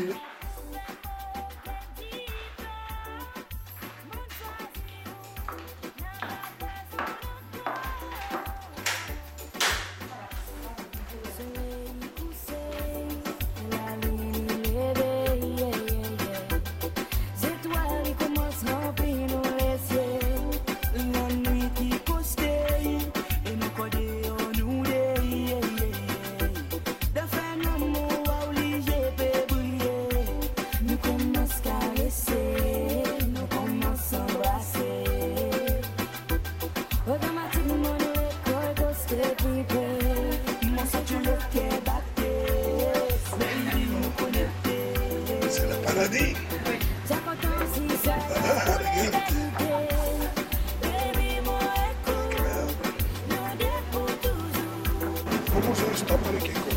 Vraiment ou malheureux, si les gars rappellent serré,